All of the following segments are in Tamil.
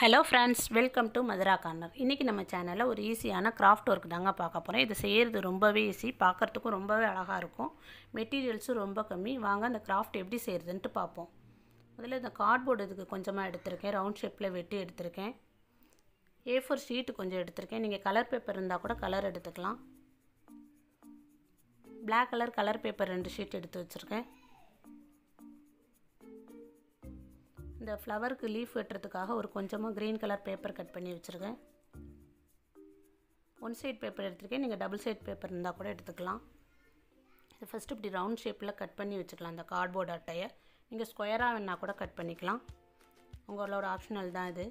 Hello friends welcome to Madhura corner இன்றைக்கி நம்ம சேனலில் ஒரு ஈஸியான கிராஃப்ட் ஒர்க் தாங்க பார்க்க போகிறோம் இது செய்கிறது ரொம்பவே ஈஸி பார்க்குறதுக்கும் ரொம்பவே அழகாக இருக்கும். மெட்டீரியல்ஸும் ரொம்ப கம்மி. வாங்க அந்த கிராஃப்ட் எப்படி செய்கிறதுன்ட்டு பார்ப்போம். முதல்ல இந்த கார்ட்போர்டு இதுக்கு கொஞ்சமாக எடுத்திருக்கேன். ரவுண்ட் ஷேப்பில் வெட்டி எடுத்திருக்கேன். ஏ ஃபோர் ஷீட்டு கொஞ்சம் எடுத்திருக்கேன். நீங்கள் கலர் பேப்பர் இருந்தால் கூட கலர் எடுத்துக்கலாம். பிளாக் கலர் கலர் பேப்பர் ரெண்டு ஷீட் எடுத்து வச்சுருக்கேன். இந்த ஃப்ளவருக்கு லீஃப் வெட்டுறதுக்காக ஒரு கொஞ்சமாக க்ரீன் கலர் பேப்பர் கட் பண்ணி வச்சுருக்கேன். ஒன் சைட் பேப்பர் எடுத்துருக்கேன். நீங்கள் டபுள் சைட் பேப்பர் இருந்தால் கூட எடுத்துக்கலாம். இது ஃபஸ்ட்டு இப்படி ரவுண்ட் ஷேப்பில் கட் பண்ணி வச்சுக்கலாம். இந்த கார்ட்போர்ட் அட்டையை. நீங்கள் ஸ்கொயராக வேணால் கூட கட் பண்ணிக்கலாம். உங்களோட ஆப்ஷனல் தான் இது.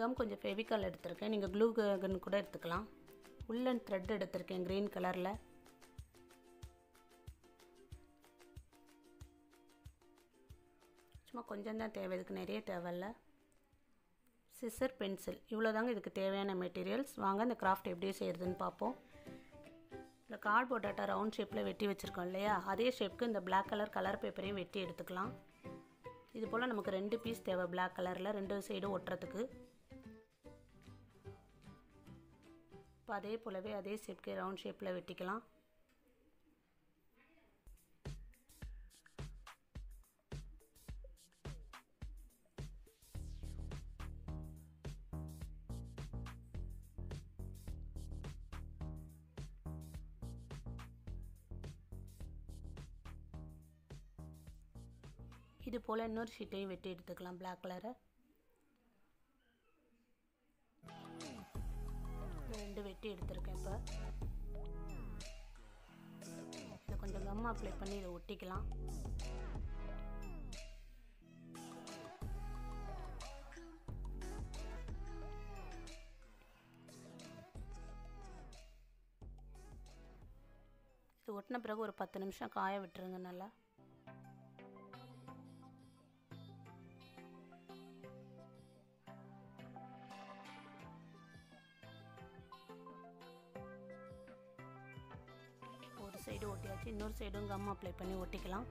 கம் கொஞ்சம் ஃபெவிக்கால் எடுத்திருக்கேன். நீங்கள் க்ளூ கன் கூட எடுத்துக்கலாம். உள்ளன் த்ரெட் எடுத்திருக்கேன் க்ரீன் கலரில் கொஞ்சம் தான் தேவை. இதுக்கு நிறைய தேவையில்ல சிசர் பென்சில் இவ்வளோ தாங்க இதுக்கு தேவையான மெட்டீரியல்ஸ் வாங்க இந்த கிராஃப்ட் எப்படி செய்கிறதுன்னு பார்ப்போம். இந்த கார்ட்போர்ட் அட்டை ரவுண்ட் ஷேப்பில் வெட்டி வச்சுருக்கோம் இல்லையா? அதே ஷேப்புக்கு இந்த பிளாக் கலர் கலர் பேப்பரையும் வெட்டி எடுத்துக்கலாம். இது போல் நமக்கு ரெண்டு பீஸ் தேவை பிளாக் கலரில் ரெண்டு சைடும் ஒட்டுறதுக்கு. இப்போ அதே போலவே அதே ஷேப்க்கு ரவுண்ட் ஷேப்பில் வெட்டிக்கலாம். இது போல் இன்னொரு ஷீட்டையும் வெட்டி எடுத்துக்கலாம் பிளாக் கலரை ரெண்டு வெட்டி எடுத்திருக்கேன் இப்போ. இதை கொஞ்சம் கம் அப்ளை பண்ணி இதை ஒட்டிக்கலாம். இது ஒட்டின பிறகு ஒரு பத்து நிமிஷம் காய விட்டுருங்க நல்லா. சைடு ஒட்டியாச்சு இன்னொரு சைடும் கம் அப்ளை பண்ணி ஒட்டிக்கலாம்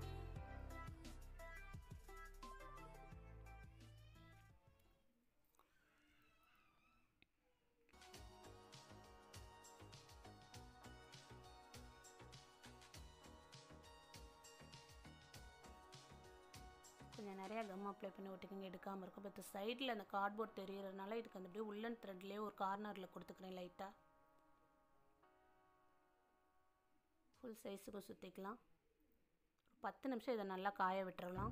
கொஞ்சம் நிறையா கம் அப்ளை பண்ணி ஒட்டிக்கங்க எடுக்காமல் இருக்கும் பட் சைடில் அந்த கார்ட்போர்ட் தெரியறதுனால இதுக்கு அந்த அப்படியே உள்ளன் த்ரெட்லேயே ஒரு கார்னரில் கொடுத்துக்கிறேன் லைட்டாக ஃபுல் சைஸுக்கு சுற்றிக்கலாம் பத்து நிமிஷம் இதை நல்லா காய விட்டுறலாம்.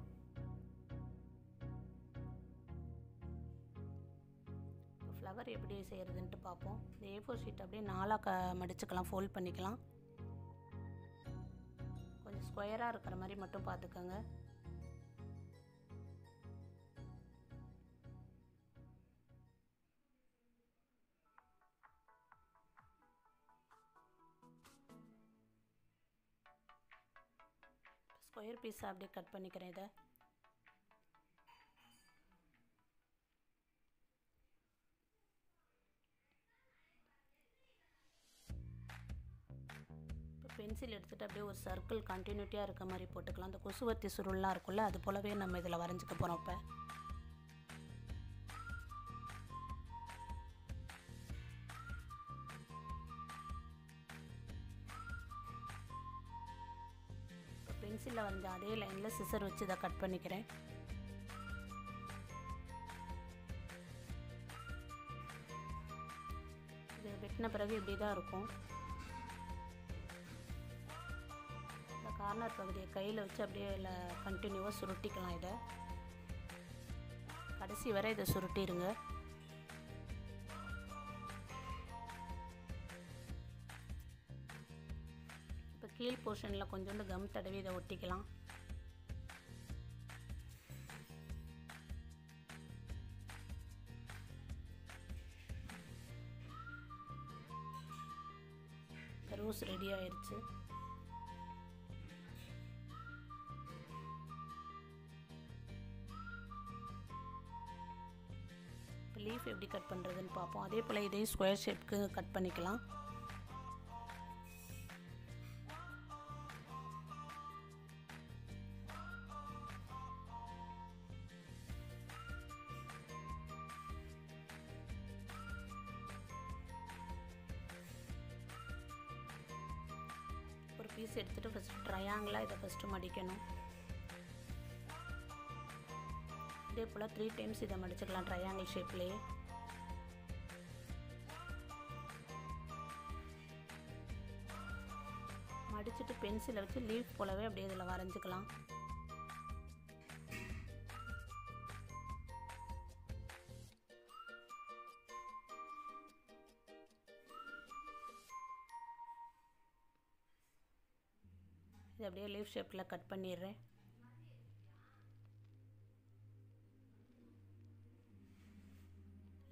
ஃப்ளவர் எப்படி செய்கிறதுன்ட்டு பார்ப்போம். இந்த ஏ ஃபோர் ஷீட் அப்படியே நாலாக க மடிச்சுக்கலாம் ஃபோல்ட் பண்ணிக்கலாம். கொஞ்சம் ஸ்கொயராக இருக்கிற மாதிரி மட்டும் பார்த்துக்கோங்க. ஸ்கொயர் பீஸாக அப்படியே கட் பண்ணிக்கிறேன் இதை. இப்போ பென்சில் எடுத்துகிட்டு அப்படியே ஒரு சர்க்கிள் கண்டினியூட்டியாக இருக்க மாதிரி போட்டுக்கலாம். அந்த கொசுவத்தி சுருள்லாம் இருக்குல்ல அது போலவே நம்ம இதில் வரைஞ்சிக்க போகிறோம் இப்போ. நல்ல சிசர் வச்சு இதை கட் பண்ணிக்கிறேன். இது வெட்டின பிறகு இப்படி தான் இருக்கும். இந்த கார்னர் பகுதியை கையில் வச்சு அப்படியே இல்லை கண்டினியூவாக சுருட்டிக்கலாம் இதை. கடைசி வரை இதை சுருட்டிடுங்க இப்போ கீழ் போர்ஷனில் கொஞ்சோண்டு கம் தடவி இதை ஒட்டிக்கலாம். ரோஸ் ரெடி ஆயிடுச்சு இப்போ லீஃப் எப்படி கட் பண்ணுறதுன்னு பார்ப்போம். அதே போல் இதையும் ஸ்கொயர் ஷேப்க்கு கட் பண்ணிக்கலாம். பீஸ் எடுத்துகிட்டு ஃபஸ்ட்டு ட்ரையாங்கிளாக இதை ஃபஸ்ட்டு மடிக்கணும். இதே போல் த்ரீ டைம்ஸ் இதை மடிச்சுக்கலாம் ட்ரையாங்கிள் ஷேப்லேயே மடிச்சுட்டு பென்சிலை வச்சு லீஃப் போலவே அப்படியே இதில் வரைஞ்சிக்கலாம். இது அப்படியே லீஃப் ஷேப்பில் கட் பண்ணிடுறேன்.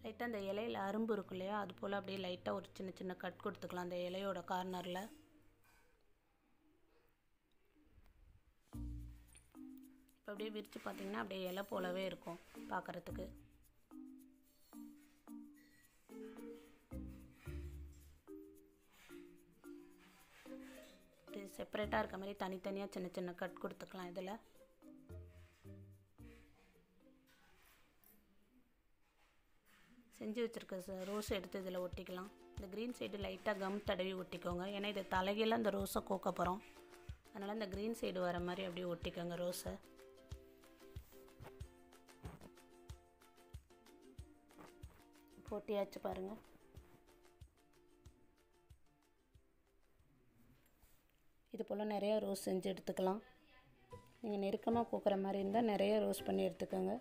லைட்டாக அந்த இலையில் அரும்பு இருக்கு இல்லையா? அது போல் அப்படியே லைட்டாக ஒரு சின்ன சின்ன கட் கொடுத்துக்கலாம் அந்த இலையோட கார்னரில் இப்போ அப்படியே விரித்து பார்த்தீங்கன்னா அப்படியே இலை போலவே இருக்கும் பார்க்குறதுக்கு. செப்பரேட்டாக இருக்க மாதிரி தனித்தனியாக சின்ன சின்ன கட் கொடுத்துக்கலாம் இதில். செஞ்சு வச்சுருக்க ரோஸ் எடுத்து இதில் ஒட்டிக்கலாம். இந்த க்ரீன் சைடு லைட்டாக கம் தடவி ஒட்டிக்கோங்க. ஏன்னா இது தலைகீழ அந்த ரோஸை கோக்க போகிறோம் அதனால் இந்த க்ரீன் சைடு வர மாதிரி அப்படியே ஒட்டிக்கோங்க ரோஸை போட்டியாச்சு பாருங்கள் இது போல் நிறையா ரோஸ் செஞ்சு எடுத்துக்கலாம். நீங்கள் நெருக்கமாக பூக்கிற மாதிரி இருந்தால் நிறைய ரோஸ் பண்ணி எடுத்துக்கோங்க.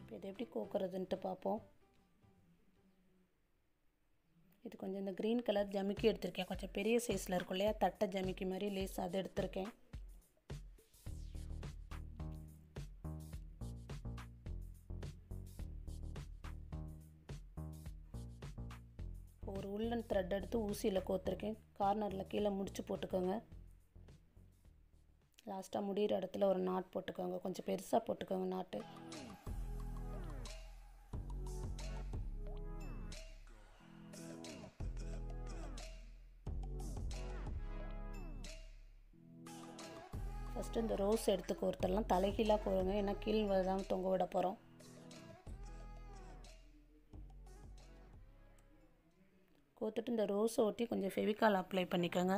இப்போ இதை எப்படி கோக்குறதுன்ட்டு பார்ப்போம். இது கொஞ்சம் இந்த க்ரீன் கலர் ஜமிக்கி எடுத்திருக்கேன். கொஞ்சம் பெரிய சைஸில் இருக்கும் இல்லையா? தட்டை ஜமிக்கி மாதிரி லேஸ் அதை எடுத்திருக்கேன். ஒரு உள்ளன் த்ரெட் எடுத்து ஊசியில் கோத்துருக்கேன். கார்னரில் கீழே முடிச்சு போட்டுக்கோங்க. லாஸ்ட்டாக முடிகிற இடத்துல ஒரு நாட் போட்டுக்கோங்க. கொஞ்சம் பெருசாக போட்டுக்கோங்க நாட்டு ஃபஸ்ட்டு இந்த ரோஸ் எடுத்து கோர்த்தெல்லாம் தலைகீழாக கோருங்க. ஏன்னா கீழ் தான் தொங்க விட போகிறோம் கோத்துட்டு இந்த ரோஸை ஒட்டி கொஞ்சம் ஃபெவிக்கால் அப்ளை பண்ணிக்கோங்க.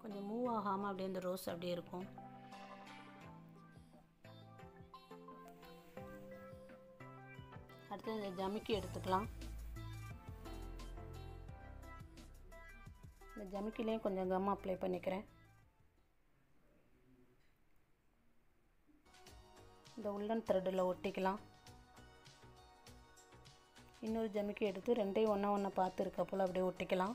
கொஞ்சம் மூவ் ஆகாமல் அப்படியே இந்த ரோஸ் அப்படியே இருக்கும். அடுத்து இந்த ஜமிக்கி எடுத்துக்கலாம். இந்த ஜமிக்கிலையும் கொஞ்சம் கம் அப்ளை பண்ணிக்கிறேன். இந்த உள்ளன் த்ரெட்டில் ஒட்டிக்கலாம். இன்னொரு ஜமிக்கி எடுத்து ரெண்டையும் ஒன்றா ஒன்றா பார்த்து இருக்க போல் அப்படியே ஒட்டிக்கலாம்.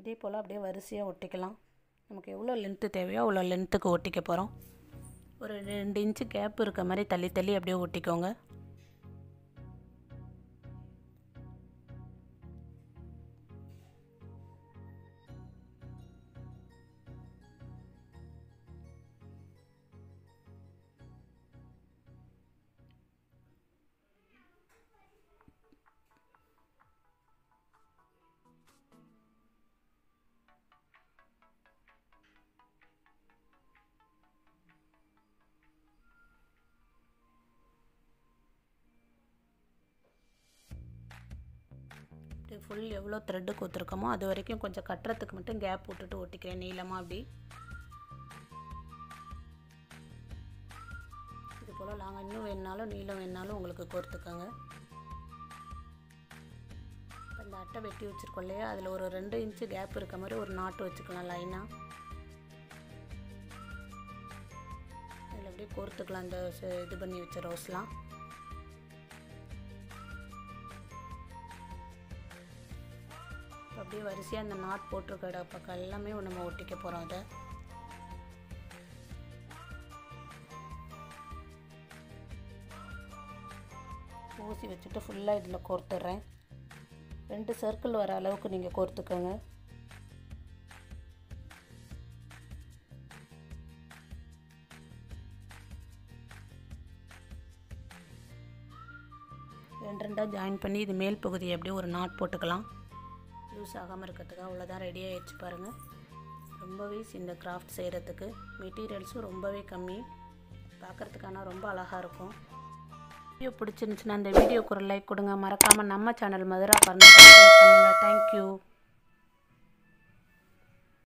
இதே போல் அப்படியே வரிசையாக ஒட்டிக்கலாம். நமக்கு எவ்வளோ லென்த்து தேவையோ அவ்வளோ லென்த்துக்கு ஒட்டிக்க போகிறோம் ஒரு ரெண்டு இன்ச்சு கேப் இருக்க மாதிரி தள்ளி தள்ளி அப்படியே ஒட்டிக்கோங்க. ஃபுல் எவ்வளோ த்ரெட்டு கொடுத்துருக்கோமோ அது வரைக்கும் கொஞ்சம் கட்டுறதுக்கு மட்டும் கேப் விட்டுட்டு ஒட்டிக்கிறேன் நீளமாக அப்படி. இது போல் நாங்கள் இன்னும் வேணுனாலும் நீளம் வேணுனாலும் உங்களுக்கு கோர்த்துக்கோங்க. இப்போ இந்த அட்டை வெட்டி வச்சுருக்கோம் இல்லையா? அதில் ஒரு ரெண்டு இன்ச்சு கேப் இருக்க மாதிரி ஒரு நாட்டு வச்சுக்கலாம் லைனாக அதில் அப்படியே கோர்த்துக்கலாம் அந்த இது பண்ணி வச்ச ரோஸ்லாம் வரிசையாக அந்த நாட் போட்டிருக்க பக்கம் எல்லாமே நம்ம ஒட்டிக்க போகிறோம் அதை. ஊசி வச்சுட்டு ஃபுல்லாக இதில் கோர்த்துட்றேன் ரெண்டு சர்க்கிள் வர அளவுக்கு நீங்கள் கோர்த்துக்கோங்க. ரெண்டு ரெண்டாக ஜாயின் பண்ணி இது மேல் பகுதியை அப்படியே ஒரு நாட் போட்டுக்கலாம். யூஸ் ஆகாமல் இருக்கிறதுக்கு அவ்வளோதான் ரெடி ஆகிடுச்சு பாருங்கள் ரொம்பவே இந்த கிராஃப்ட் செய்கிறதுக்கு மெட்டீரியல்ஸும் ரொம்பவே கம்மி. பார்க்குறதுக்கான ரொம்ப அழகாக இருக்கும். வீடியோ பிடிச்சிருந்துச்சுன்னா அந்த வீடியோக்கு ஒரு லைக் கொடுங்க. மறக்காமல் நம்ம சேனல் மதுரா பண்ணுங்கள் தேங்க்யூ